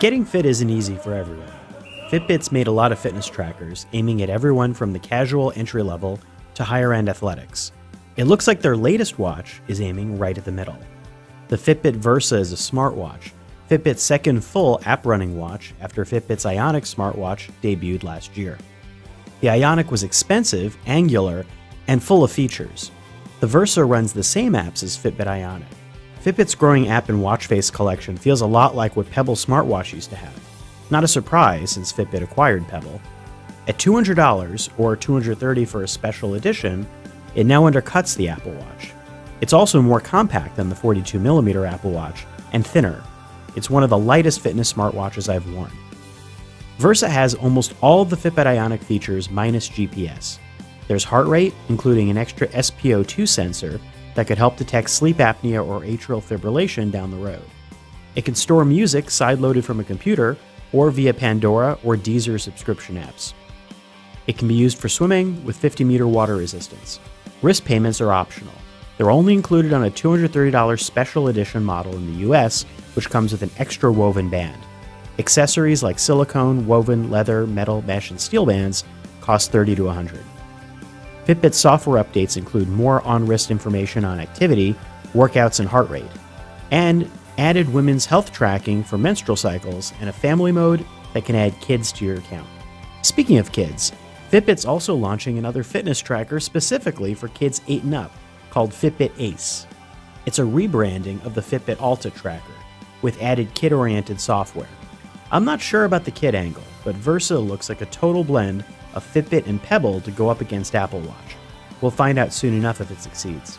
Getting fit isn't easy for everyone. Fitbit's made a lot of fitness trackers, aiming at everyone from the casual entry level to higher end athletics. It looks like their latest watch is aiming right at the middle. The Fitbit Versa is a smartwatch, Fitbit's second full app running watch after Fitbit's Ionic smartwatch debuted last year. The Ionic was expensive, angular, and full of features. The Versa runs the same apps as Fitbit Ionic. Fitbit's growing app and watch face collection feels a lot like what Pebble smartwatch used to have. Not a surprise since Fitbit acquired Pebble. At $200 or $230 for a special edition, it now undercuts the Apple Watch. It's also more compact than the 42mm Apple Watch and thinner. It's one of the lightest fitness smartwatches I've worn. Versa has almost all the Fitbit Ionic features minus GPS. There's heart rate, including an extra SpO2 sensor that could help detect sleep apnea or atrial fibrillation down the road. It can store music sideloaded from a computer or via Pandora or Deezer subscription apps. It can be used for swimming with 50 meter water resistance. Wrist payments are optional. They're only included on a $230 special edition model in the US, which comes with an extra woven band. Accessories like silicone, woven, leather, metal, mesh, and steel bands cost 30 to 100. Fitbit software updates include more on wrist information on activity, workouts, and heart rate, and added women's health tracking for menstrual cycles and a family mode that can add kids to your account. Speaking of kids, Fitbit's also launching another fitness tracker specifically for kids 8 and up called Fitbit Ace. It's a rebranding of the Fitbit Alta tracker with added kid oriented software. I'm not sure about the kid angle, but Versa looks like a total blend Fitbit and Pebble to go up against Apple Watch. We'll find out soon enough if it succeeds.